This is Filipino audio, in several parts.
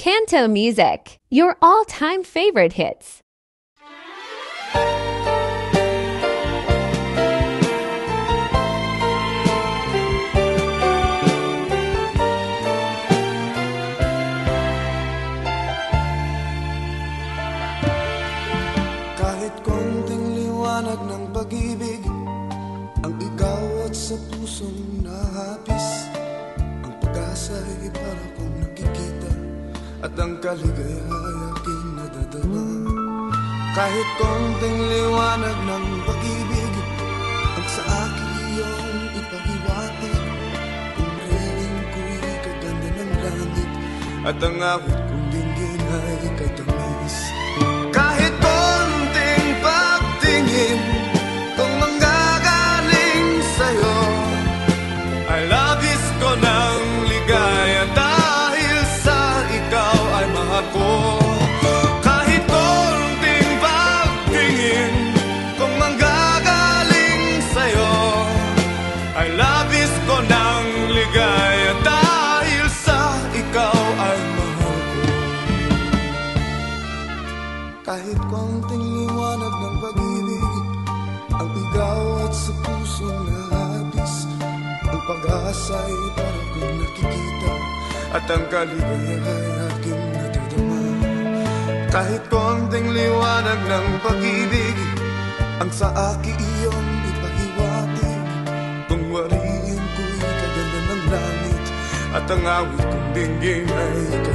Canto Music, your all time favorite hits. Kahit konting liwanag ng pag-ibig Ang ikaw at sa pusong nahapis Ang pag-asa ay para kong nakikita At ang kaligaya ay aking nadadama Kahit konting liwanag ng pag-ibig Ang sa akin iyong ipahiwatig. Kung reling ko'y kaganda ng langit At ang awit kong dinggin ay kay kahit konting liwanag ng pag-ibig Ang igaw at sa puso na habis Ang pag-asa ay para kong nakikita At ang kaligaya ay aking natadama Kahit konting liwanag ng pag-ibig Ang sa akin iyong ipahiwatig Kung wariin ko'y kaganda ng langit At ang awit kong dinggin ay katamis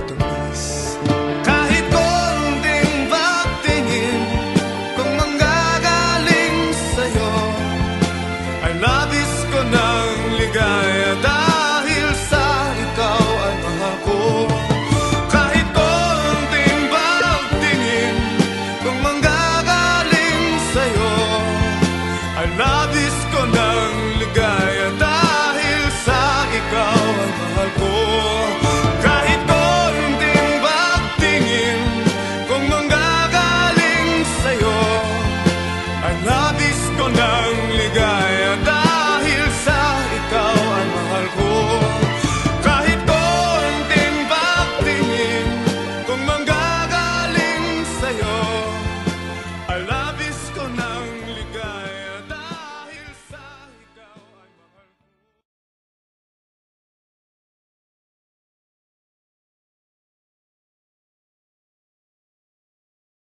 I love you.